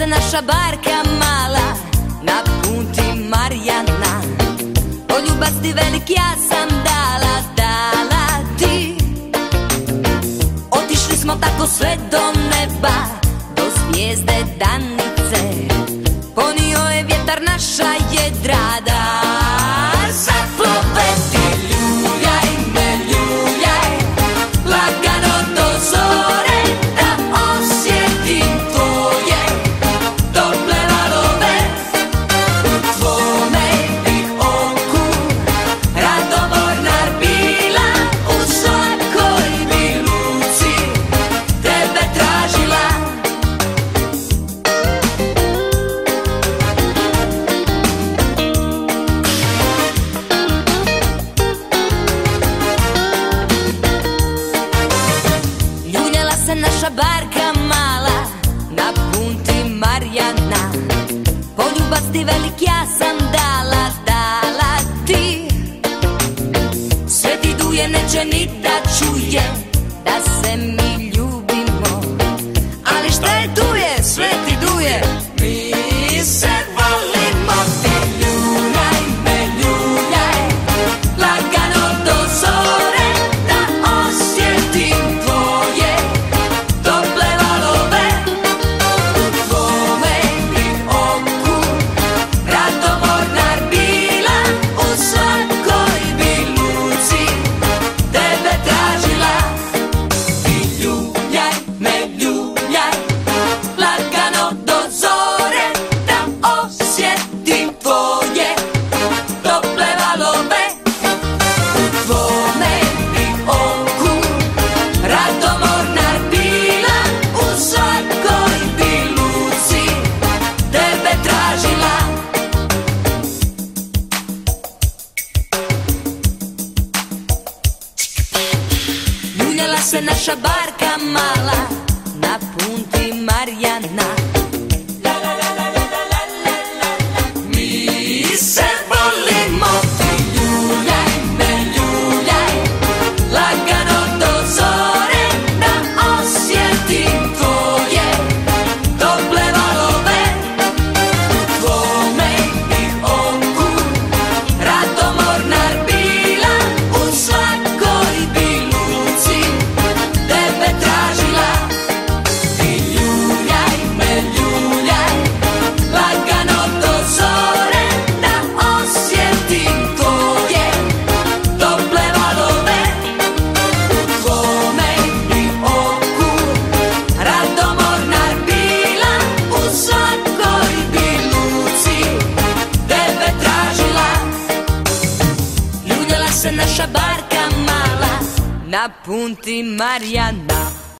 se naša barka mala Na punti Marjana O ljubasti velik ja sam dala, dala ti. Otišli smo tako sve do neba Do zvijezde danice. Ponio je vjetar naša jedrada. naša barka mala Na punti Marjana Poljubac ti velik ja sam dala, dala ti. Sve ti duje neće niti se naša barka mala na punti Marjana se naša barka mala. Napunti Marijana.